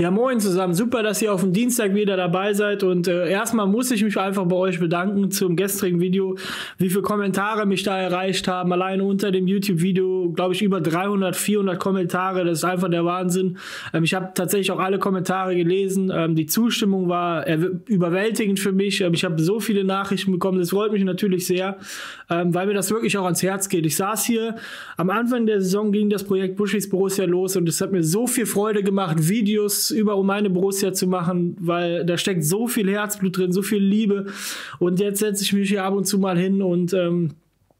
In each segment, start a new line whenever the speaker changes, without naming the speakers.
Ja, moin zusammen. Super, dass ihr auf dem Dienstag wieder dabei seid. Und äh, erstmal muss ich mich einfach bei euch bedanken zum gestrigen Video, wie viele Kommentare mich da erreicht haben. Alleine unter dem YouTube-Video, glaube ich, über 300, 400 Kommentare. Das ist einfach der Wahnsinn. Ähm, ich habe tatsächlich auch alle Kommentare gelesen. Ähm, die Zustimmung war überwältigend für mich. Ähm, ich habe so viele Nachrichten bekommen. Das freut mich natürlich sehr, ähm, weil mir das wirklich auch ans Herz geht. Ich saß hier, am Anfang der Saison ging das Projekt Buschis Borussia los und es hat mir so viel Freude gemacht, Videos über um meine Borussia zu machen, weil da steckt so viel Herzblut drin, so viel Liebe. Und jetzt setze ich mich hier ab und zu mal hin und ähm,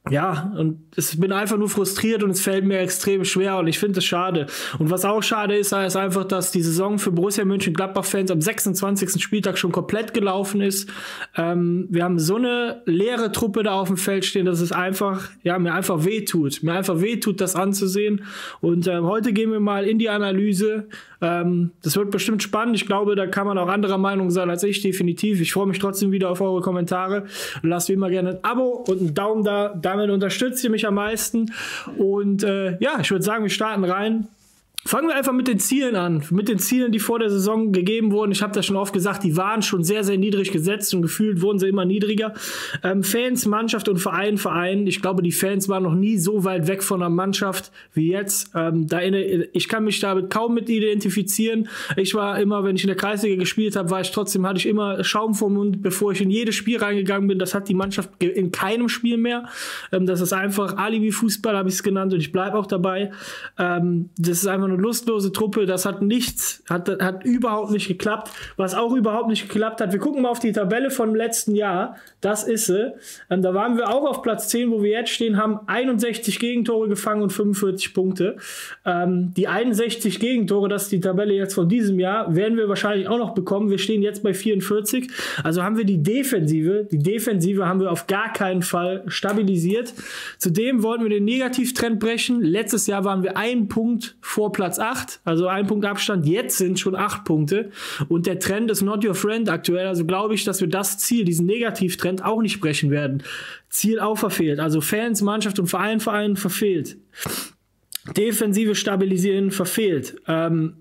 ja, und ich bin einfach nur frustriert und es fällt mir extrem schwer und ich finde es schade. Und was auch schade ist, ist einfach, dass die Saison für Borussia Mönchengladbach-Fans am 26. Spieltag schon komplett gelaufen ist. Ähm, wir haben so eine leere Truppe da auf dem Feld stehen, dass es einfach, ja, mir einfach wehtut. Mir einfach wehtut, das anzusehen. Und ähm, heute gehen wir mal in die Analyse. Ähm, das wird bestimmt spannend. Ich glaube, da kann man auch anderer Meinung sein als ich, definitiv. Ich freue mich trotzdem wieder auf eure Kommentare. Lasst wie immer gerne ein Abo und einen Daumen da. Damit unterstützt ihr mich am meisten. Und äh, ja, ich würde sagen, wir starten rein. Fangen wir einfach mit den Zielen an. Mit den Zielen, die vor der Saison gegeben wurden. Ich habe das schon oft gesagt, die waren schon sehr, sehr niedrig gesetzt und gefühlt wurden sie immer niedriger. Ähm, Fans, Mannschaft und Verein, Verein. Ich glaube, die Fans waren noch nie so weit weg von der Mannschaft wie jetzt. Ähm, da in, ich kann mich damit kaum mit identifizieren. Ich war immer, wenn ich in der Kreisliga gespielt habe, war ich trotzdem, hatte ich immer Schaum vom Mund, bevor ich in jedes Spiel reingegangen bin. Das hat die Mannschaft in keinem Spiel mehr. Ähm, das ist einfach Alibi-Fußball, habe ich es genannt und ich bleibe auch dabei. Ähm, das ist einfach eine lustlose Truppe. Das hat nichts, hat, hat überhaupt nicht geklappt. Was auch überhaupt nicht geklappt hat, wir gucken mal auf die Tabelle vom letzten Jahr. Das ist sie. Ähm, da waren wir auch auf Platz 10, wo wir jetzt stehen, haben 61 Gegentore gefangen und 45 Punkte. Ähm, die 61 Gegentore, das ist die Tabelle jetzt von diesem Jahr, werden wir wahrscheinlich auch noch bekommen. Wir stehen jetzt bei 44. Also haben wir die Defensive, die Defensive haben wir auf gar keinen Fall stabilisiert. Zudem wollten wir den Negativtrend brechen. Letztes Jahr waren wir einen Punkt vor Platz 8, also ein Punkt Abstand. Jetzt sind schon acht Punkte und der Trend ist not your friend aktuell. Also glaube ich, dass wir das Ziel, diesen Negativtrend auch nicht brechen werden. Ziel auch verfehlt. Also Fans, Mannschaft und Verein, Verein verfehlt. Defensive stabilisieren verfehlt. Ähm,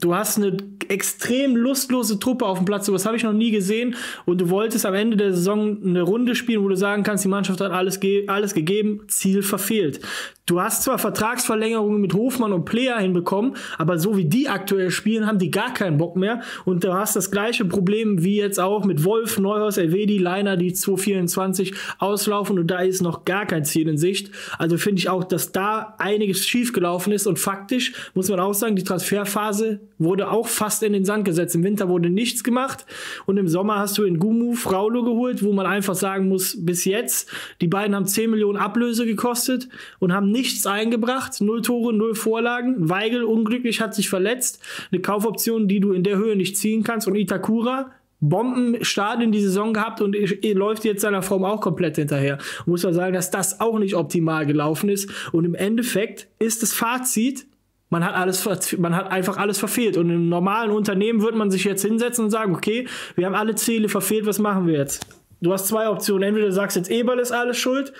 Du hast eine extrem lustlose Truppe auf dem Platz, sowas habe ich noch nie gesehen. Und du wolltest am Ende der Saison eine Runde spielen, wo du sagen kannst, die Mannschaft hat alles, ge alles gegeben, Ziel verfehlt. Du hast zwar Vertragsverlängerungen mit Hofmann und Player hinbekommen, aber so wie die aktuell spielen, haben die gar keinen Bock mehr. Und du hast das gleiche Problem wie jetzt auch mit Wolf, Neuhaus, Elvedi, Leiner, die 224 auslaufen und da ist noch gar kein Ziel in Sicht. Also finde ich auch, dass da einiges schiefgelaufen ist und faktisch muss man auch sagen, die Transferphase wurde auch fast in den Sand gesetzt. Im Winter wurde nichts gemacht und im Sommer hast du in Gumu Fraulo geholt, wo man einfach sagen muss, bis jetzt, die beiden haben 10 Millionen Ablöse gekostet und haben nichts eingebracht. Null Tore, null Vorlagen. Weigel unglücklich hat sich verletzt. Eine Kaufoption, die du in der Höhe nicht ziehen kannst. Und Itakura, Bombenstart in die Saison gehabt und läuft jetzt seiner Form auch komplett hinterher. Muss man sagen, dass das auch nicht optimal gelaufen ist. Und im Endeffekt ist das Fazit, man hat alles, man hat einfach alles verfehlt. Und im normalen Unternehmen wird man sich jetzt hinsetzen und sagen, okay, wir haben alle Ziele verfehlt, was machen wir jetzt? Du hast zwei Optionen. Entweder du sagst jetzt, Eberl ist alles schuld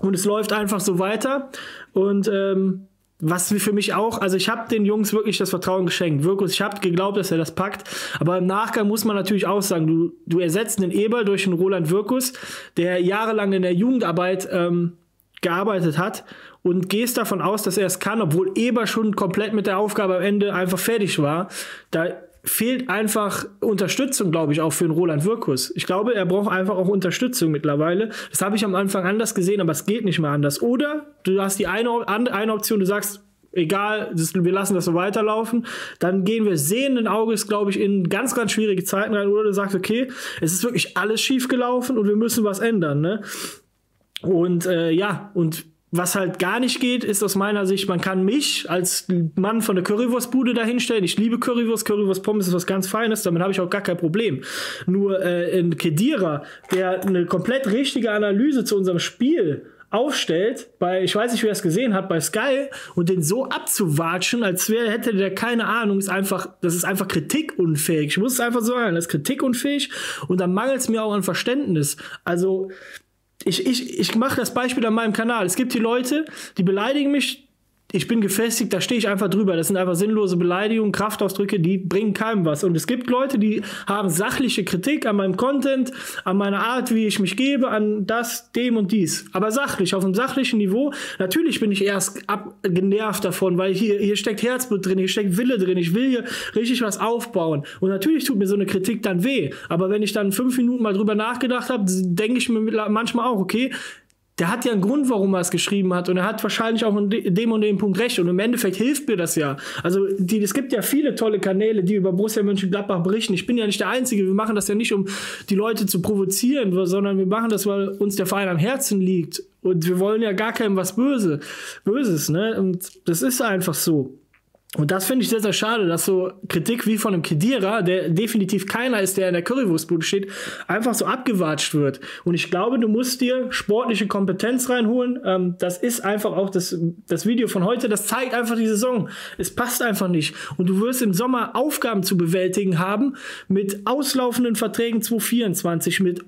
und es läuft einfach so weiter. Und ähm, was für mich auch, also ich habe den Jungs wirklich das Vertrauen geschenkt. Wirkus, ich habe geglaubt, dass er das packt. Aber im Nachgang muss man natürlich auch sagen, du, du ersetzt den Eberl durch einen Roland Wirkus, der jahrelang in der Jugendarbeit ähm, gearbeitet hat und gehst davon aus, dass er es kann, obwohl Eber schon komplett mit der Aufgabe am Ende einfach fertig war. Da fehlt einfach Unterstützung, glaube ich, auch für den Roland Wirkus. Ich glaube, er braucht einfach auch Unterstützung mittlerweile. Das habe ich am Anfang anders gesehen, aber es geht nicht mehr anders. Oder du hast die eine, eine Option, du sagst, egal, das, wir lassen das so weiterlaufen, dann gehen wir sehenden Auges, glaube ich, in ganz, ganz schwierige Zeiten rein. Oder du sagst, okay, es ist wirklich alles schief gelaufen und wir müssen was ändern. Ne? Und äh, ja, und was halt gar nicht geht, ist aus meiner Sicht, man kann mich als Mann von der Currywurstbude dahinstellen. Ich liebe Currywurst, Currywurst Pommes ist was ganz Feines, damit habe ich auch gar kein Problem. Nur äh, ein Kedira, der eine komplett richtige Analyse zu unserem Spiel aufstellt, bei, ich weiß nicht, wer es gesehen hat, bei Sky und den so abzuwatschen, als wäre, hätte der keine Ahnung, ist einfach, das ist einfach kritikunfähig. Ich muss es einfach so sagen, das ist kritikunfähig und dann mangelt es mir auch an Verständnis. Also, ich, ich, ich mache das Beispiel an meinem Kanal. Es gibt die Leute, die beleidigen mich ich bin gefestigt, da stehe ich einfach drüber. Das sind einfach sinnlose Beleidigungen, Kraftausdrücke, die bringen keinem was. Und es gibt Leute, die haben sachliche Kritik an meinem Content, an meiner Art, wie ich mich gebe, an das, dem und dies. Aber sachlich, auf einem sachlichen Niveau. Natürlich bin ich erst genervt davon, weil hier, hier steckt Herzblut drin, hier steckt Wille drin. Ich will hier richtig was aufbauen. Und natürlich tut mir so eine Kritik dann weh. Aber wenn ich dann fünf Minuten mal drüber nachgedacht habe, denke ich mir manchmal auch, okay, der hat ja einen Grund, warum er es geschrieben hat und er hat wahrscheinlich auch in dem und dem Punkt recht und im Endeffekt hilft mir das ja. Also die, es gibt ja viele tolle Kanäle, die über Borussia Mönchengladbach berichten. Ich bin ja nicht der Einzige. Wir machen das ja nicht, um die Leute zu provozieren, sondern wir machen das, weil uns der Verein am Herzen liegt und wir wollen ja gar keinem was Böse, Böses. Ne? Und das ist einfach so. Und das finde ich sehr, sehr schade, dass so Kritik wie von einem Kedira, der definitiv keiner ist, der in der Currywurstbude steht, einfach so abgewatscht wird. Und ich glaube, du musst dir sportliche Kompetenz reinholen. Ähm, das ist einfach auch das, das Video von heute, das zeigt einfach die Saison. Es passt einfach nicht. Und du wirst im Sommer Aufgaben zu bewältigen haben mit auslaufenden Verträgen 2024, mit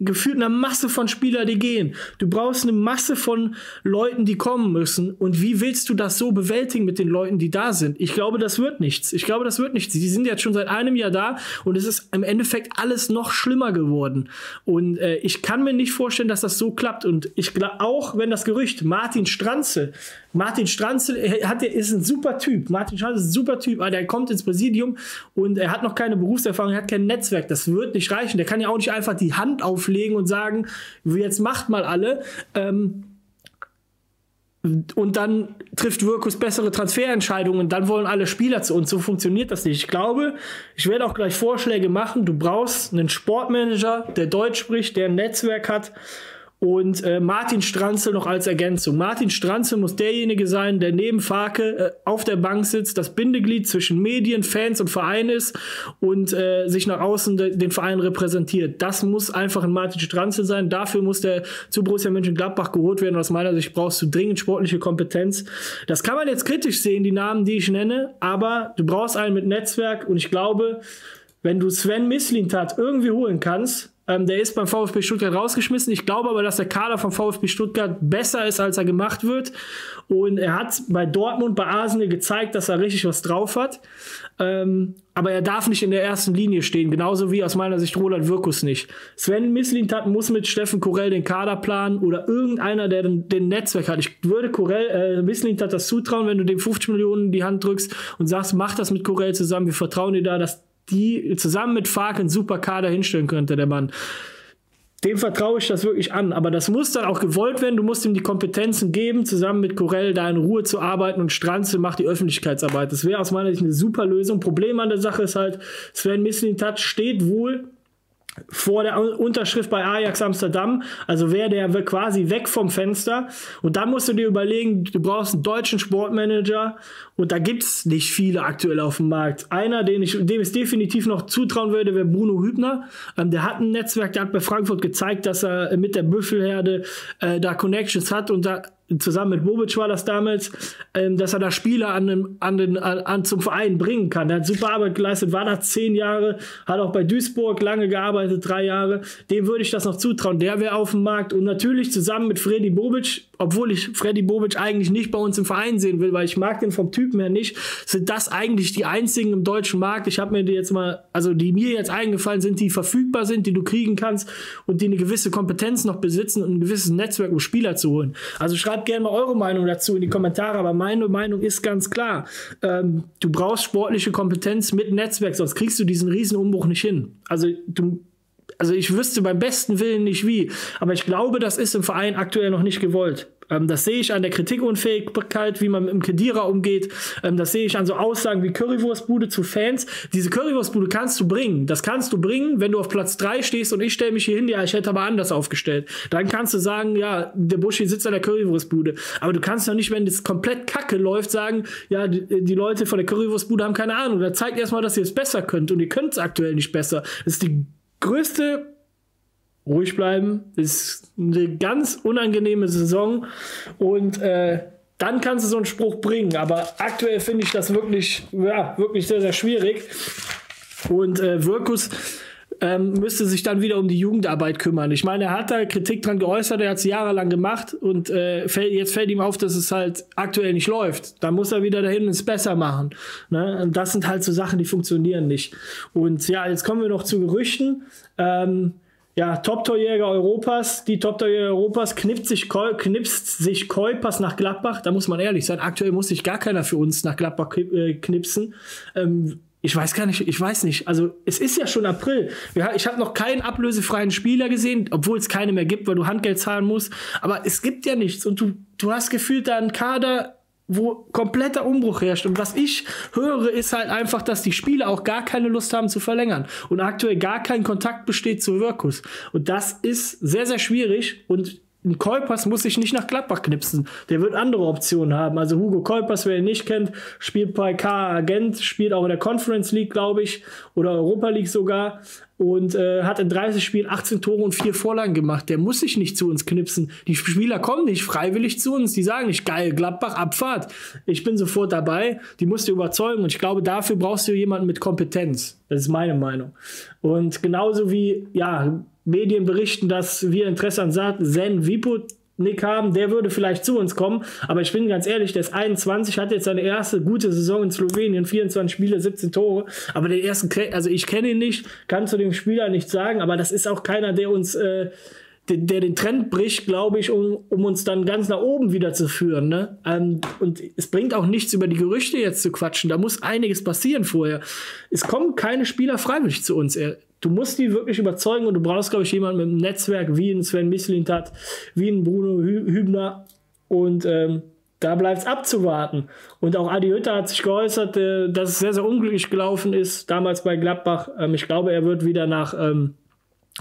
gefühlt eine Masse von Spielern, die gehen. Du brauchst eine Masse von Leuten, die kommen müssen. Und wie willst du das so bewältigen mit den Leuten, die da sind? Ich glaube, das wird nichts. Ich glaube, das wird nichts. Die sind jetzt schon seit einem Jahr da und es ist im Endeffekt alles noch schlimmer geworden. Und äh, ich kann mir nicht vorstellen, dass das so klappt. Und ich glaube auch, wenn das Gerücht Martin Stranze Martin Stranzel hat, ist ein super Typ. Martin Stranzel ist ein super Typ, der kommt ins Präsidium und er hat noch keine Berufserfahrung, er hat kein Netzwerk. Das wird nicht reichen. Der kann ja auch nicht einfach die Hand auflegen und sagen, jetzt macht mal alle. Ähm, und dann trifft Wirkus bessere Transferentscheidungen dann wollen alle Spieler zu uns. So funktioniert das nicht. Ich glaube, ich werde auch gleich Vorschläge machen. Du brauchst einen Sportmanager, der Deutsch spricht, der ein Netzwerk hat und äh, Martin Stranzel noch als Ergänzung. Martin Stranzel muss derjenige sein, der neben Farke äh, auf der Bank sitzt, das Bindeglied zwischen Medien, Fans und Verein ist und äh, sich nach außen de den Verein repräsentiert. Das muss einfach ein Martin Stranzel sein. Dafür muss der zu Borussia Mönchengladbach geholt werden. Aus meiner Sicht brauchst du dringend sportliche Kompetenz. Das kann man jetzt kritisch sehen, die Namen, die ich nenne, aber du brauchst einen mit Netzwerk und ich glaube, wenn du Sven Mislintat irgendwie holen kannst, ähm, der ist beim VfB Stuttgart rausgeschmissen. Ich glaube aber, dass der Kader vom VfB Stuttgart besser ist, als er gemacht wird. Und er hat bei Dortmund, bei Arsenal gezeigt, dass er richtig was drauf hat. Ähm, aber er darf nicht in der ersten Linie stehen, genauso wie aus meiner Sicht Roland Wirkus nicht. Sven Mislintat muss mit Steffen Korell den Kader planen oder irgendeiner, der den, den Netzwerk hat. Ich würde Korell, äh, Mislintat das zutrauen, wenn du dem 50 Millionen in die Hand drückst und sagst, mach das mit Korell zusammen, wir vertrauen dir da, dass die zusammen mit Fark einen super Kader hinstellen könnte, der Mann. Dem vertraue ich das wirklich an. Aber das muss dann auch gewollt werden. Du musst ihm die Kompetenzen geben, zusammen mit Corell da in Ruhe zu arbeiten und Stranze macht die Öffentlichkeitsarbeit. Das wäre aus meiner Sicht eine super Lösung. Problem an der Sache ist halt, Sven Mislintat steht wohl vor der Unterschrift bei Ajax Amsterdam. Also wäre der quasi weg vom Fenster. Und dann musst du dir überlegen, du brauchst einen deutschen Sportmanager. Und da gibt es nicht viele aktuell auf dem Markt. Einer, den ich, dem es definitiv noch zutrauen würde, wäre Bruno Hübner. Ähm, der hat ein Netzwerk, der hat bei Frankfurt gezeigt, dass er mit der Büffelherde äh, da Connections hat und da zusammen mit Bobic war das damals, ähm, dass er da Spieler an, den, an, den, an, zum Verein bringen kann. Der hat super Arbeit geleistet, war da zehn Jahre, hat auch bei Duisburg lange gearbeitet, drei Jahre. Dem würde ich das noch zutrauen. Der wäre auf dem Markt und natürlich zusammen mit Freddy Bobic, obwohl ich Freddy Bobic eigentlich nicht bei uns im Verein sehen will, weil ich mag den vom Typen her nicht, sind das eigentlich die einzigen im deutschen Markt. Ich habe mir die jetzt mal, also die mir jetzt eingefallen sind, die verfügbar sind, die du kriegen kannst und die eine gewisse Kompetenz noch besitzen und ein gewisses Netzwerk, um Spieler zu holen. Also schreib schreibt gerne mal eure Meinung dazu in die Kommentare, aber meine Meinung ist ganz klar. Ähm, du brauchst sportliche Kompetenz mit Netzwerk, sonst kriegst du diesen Riesenumbruch nicht hin. Also du also ich wüsste beim besten Willen nicht wie, aber ich glaube, das ist im Verein aktuell noch nicht gewollt. Ähm, das sehe ich an der Kritikunfähigkeit, wie man mit dem Kedira umgeht. Ähm, das sehe ich an so Aussagen wie Currywurstbude zu Fans. Diese Currywurstbude kannst du bringen. Das kannst du bringen, wenn du auf Platz 3 stehst und ich stelle mich hier hin, ja, ich hätte aber anders aufgestellt. Dann kannst du sagen, ja, der Buschi sitzt an der Currywurstbude. Aber du kannst doch nicht, wenn das komplett kacke läuft, sagen, ja, die, die Leute von der Currywurstbude haben keine Ahnung. Da zeigt erstmal, dass ihr es besser könnt und ihr könnt es aktuell nicht besser. Das ist die größte ruhig bleiben. Ist eine ganz unangenehme Saison und äh, dann kannst du so einen Spruch bringen. Aber aktuell finde ich das wirklich, ja, wirklich sehr, sehr schwierig. Und äh, Wirkus ähm, müsste sich dann wieder um die Jugendarbeit kümmern. Ich meine, er hat da Kritik dran geäußert, er hat es jahrelang gemacht und äh, fällt, jetzt fällt ihm auf, dass es halt aktuell nicht läuft. Da muss er wieder dahin und es besser machen. Ne? Und das sind halt so Sachen, die funktionieren nicht. Und ja, jetzt kommen wir noch zu Gerüchten. Ähm, ja, Top-Torjäger Europas, die Top-Torjäger Europas knipst sich, knipst sich Kuipers nach Gladbach. Da muss man ehrlich sein, aktuell muss sich gar keiner für uns nach Gladbach äh, knipsen. Ähm, ich weiß gar nicht, ich weiß nicht. Also es ist ja schon April. Ich habe noch keinen ablösefreien Spieler gesehen, obwohl es keine mehr gibt, weil du Handgeld zahlen musst. Aber es gibt ja nichts und du, du hast gefühlt da einen Kader, wo kompletter Umbruch herrscht. Und was ich höre, ist halt einfach, dass die Spieler auch gar keine Lust haben zu verlängern und aktuell gar kein Kontakt besteht zu Wirkus. Und das ist sehr, sehr schwierig und ein Kolpers muss sich nicht nach Gladbach knipsen. Der wird andere Optionen haben. Also Hugo Kolpers, wer ihn nicht kennt, spielt bei K Agent, spielt auch in der Conference League, glaube ich, oder Europa League sogar und äh, hat in 30 Spielen 18 Tore und 4 Vorlagen gemacht. Der muss sich nicht zu uns knipsen. Die Spieler kommen nicht freiwillig zu uns. Die sagen nicht, geil, Gladbach, Abfahrt. Ich bin sofort dabei. Die musst du überzeugen. Und ich glaube, dafür brauchst du jemanden mit Kompetenz. Das ist meine Meinung. Und genauso wie, ja, Medien berichten, dass wir Interesse an Zen Vipotnik haben, der würde vielleicht zu uns kommen. Aber ich bin ganz ehrlich, der ist 21, hat jetzt seine erste gute Saison in Slowenien, 24 Spiele, 17 Tore. Aber den ersten, also ich kenne ihn nicht, kann zu dem Spieler nichts sagen, aber das ist auch keiner, der uns, äh, der, den Trend bricht, glaube ich, um, um uns dann ganz nach oben wieder zu führen. Ne? Ähm, und es bringt auch nichts, über die Gerüchte jetzt zu quatschen. Da muss einiges passieren vorher. Es kommen keine Spieler freiwillig zu uns du musst die wirklich überzeugen und du brauchst, glaube ich, jemanden mit einem Netzwerk wie ein Sven Mislintat, wie ein Bruno Hübner und ähm, da bleibt es abzuwarten. Und auch Adi Hütter hat sich geäußert, äh, dass es sehr, sehr unglücklich gelaufen ist, damals bei Gladbach. Ähm, ich glaube, er wird wieder nach ähm,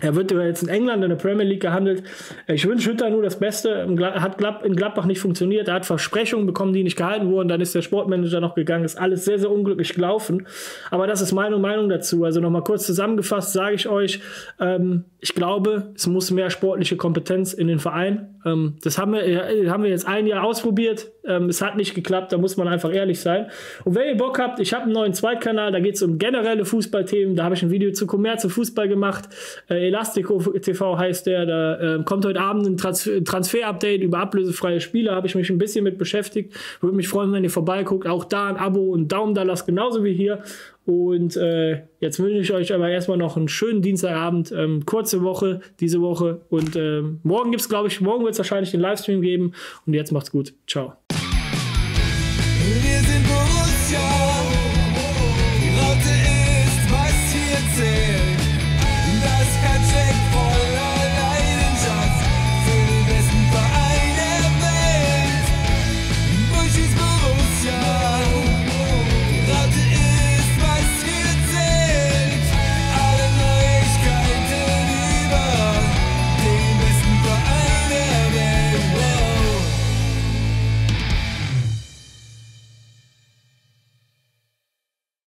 er wird jetzt in England in der Premier League gehandelt. Ich wünsche Hütter nur das Beste. Hat in Gladbach nicht funktioniert. Er hat Versprechungen bekommen, die nicht gehalten wurden. Dann ist der Sportmanager noch gegangen. Ist alles sehr, sehr unglücklich gelaufen. Aber das ist meine Meinung dazu. Also nochmal kurz zusammengefasst sage ich euch, ähm, ich glaube, es muss mehr sportliche Kompetenz in den Verein. Ähm, das haben wir, haben wir jetzt ein Jahr ausprobiert. Ähm, es hat nicht geklappt. Da muss man einfach ehrlich sein. Und wenn ihr Bock habt, ich habe einen neuen Zweitkanal. Da geht es um generelle Fußballthemen. Da habe ich ein Video zu Kommerz zu Fußball gemacht. Äh, Elastico TV heißt der. Da äh, kommt heute Abend ein Trans Transfer-Update über ablösefreie Spieler. Habe ich mich ein bisschen mit beschäftigt. Würde mich freuen, wenn ihr vorbeiguckt. Auch da ein Abo und Daumen da lasst, genauso wie hier. Und äh, jetzt wünsche ich euch aber erstmal noch einen schönen Dienstagabend. Ähm, kurze Woche diese Woche. Und äh, morgen gibt es, glaube ich, morgen wird es wahrscheinlich den Livestream geben. Und jetzt macht's gut. Ciao.